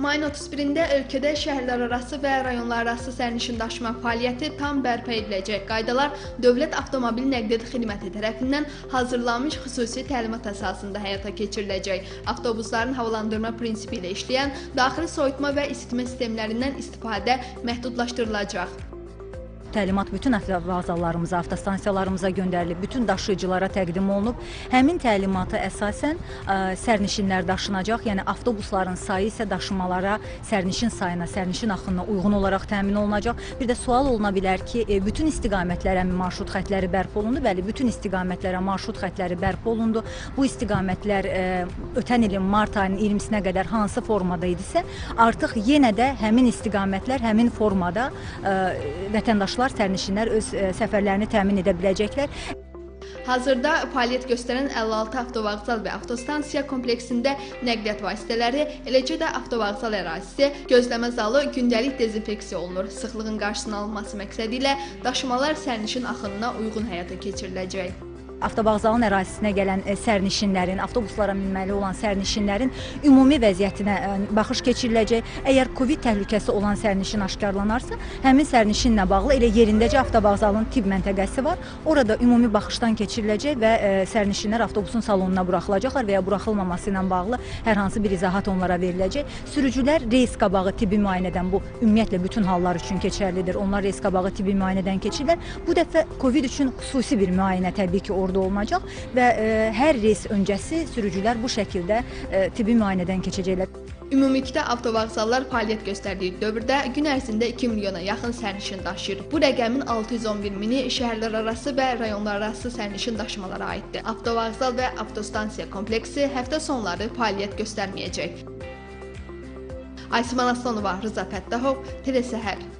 Mayın 31-də ölkədə şəhərlərarası və rayonlararası sərnişin daşıma fəaliyyəti tam bərpa ediləcək. Qaydalar Dövlət Avtomobil Nəqliyyat Xidməti tərəfindən hazırlanmış xüsusi təlimat əsasında həyata keçiriləcək. Avtobusların havalandırma prinsipi ilə işləyən daxili soyutma və isitmə sistemlərindən istifadə məhdudlaşdırılacaq. Təlimat bütün avtovağzalarımıza, avtostansiyalarımıza göndərilib, bütün daşıyıcılara təqdim olunub. Həmin təlimata əsasən ə, sərnişinlər daşınacaq, yəni avtobusların sayı isə daşımalara, sərnişin sayına, sərnişin axınına uyğun olaraq təmin olunacaq. Bir də sual oluna bilər ki, e, bütün istiqamətlərə marşrut xətləri bərpa olundu? Bəli, bütün istiqamətlərə marşrut xətləri bərpa olundu. Bu istiqamətlər ə, ötən ilin mart ayının 20-sinə qədər hansı formada idisə, artıq yenə də həmin istiqamətlər həmin formada ə, vətəndaşlar vətəndaşlar, sərnişinlər öz ə, səfərlərini təmin edə biləcəklər. Hazırda fəaliyyət göstərən 56 avtovağzal və avtostansiya kompleksində nəqliyyat vasitələri, eləcə də avtovağzal ərazisi, gözləmə zalı gündəlik dezinfeksiya olunur. Sıxlığın qarşısının alınması məqsədi ilə daşımalar sərnişin axınına uyğun həyata keçiriləcək avtovağzalın ərazisinə gələn e, sərnişinlərin, avtobuslara minməli olan sərnişinlərin ümumi vəziyyətinə e, baxış keçiriləcək. Əgər Covid təhlükəsi olan sərnişin aşkarlanarsa, həmin sərnişinlə bağlı elə yerindəcə avtovağzalın tibb məntəqəsi var. Orada ümumi baxışdan keçiriləcək və e, sərnişinlər avtobusun salonuna buraxılacaqlar və ya buraxılmaması ilə bağlı hər hansı bir izahat onlara veriləcək. Sürücülər reys qabağı tibbi müayinədən bu ümumiyyətlə bütün hallar üçün keçərlidir. Onlar reys qabağı tibbi müayinədən keçirlər. Bu dəfə Covid üçün xüsusi bir müayinə təbii ki, orada orada olmayacaq və e, hər reys öncəsi sürücülər bu şəkildə e, tibbi müayinədən keçəcəklər. Ümumilikdə avtovağzallar fəaliyyət göstərdiyi dövrdə gün ərzində 2 milyona yaxın sərnişin daşıyır. Bu rəqəmin 611 mini şəhərlərarası və rayonlararası sərnişin daşımalara aiddir. Avtovağzal və avtostansiya kompleksi həftə sonları fəaliyyət göstərməyəcək. Aysimən Aslanova, Rıza Fəttahov, Telesəhər.